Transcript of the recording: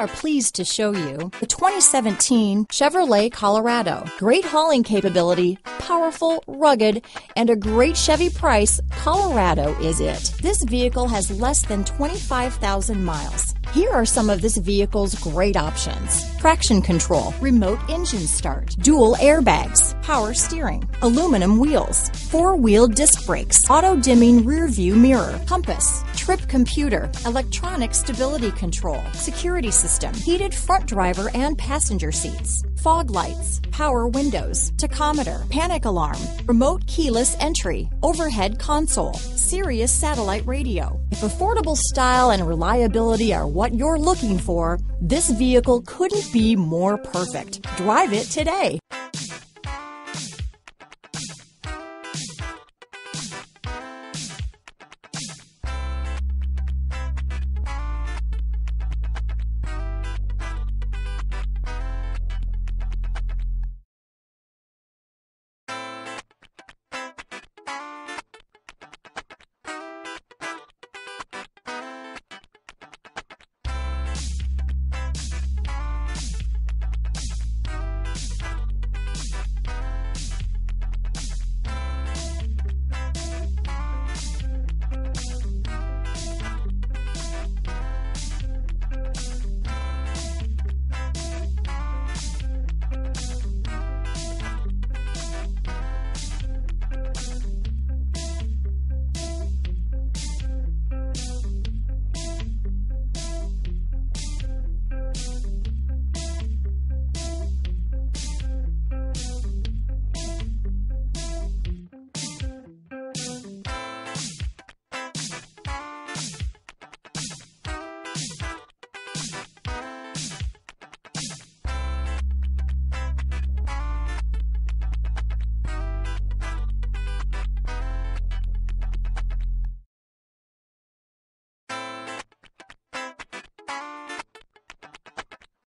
are pleased to show you the 2017 Chevrolet Colorado. Great hauling capability, powerful, rugged, and a great Chevy price, Colorado is it. This vehicle has less than 25,000 miles. Here are some of this vehicle's great options. Traction control, remote engine start, dual airbags, power steering, aluminum wheels, four-wheel disc brakes, auto-dimming rear view mirror, compass, trip computer, electronic stability control, security system, heated front driver and passenger seats, fog lights, power windows, tachometer, panic alarm, remote keyless entry, overhead console, Sirius satellite radio. If affordable style and reliability are what you're looking for, this vehicle couldn't be more perfect. Drive it today.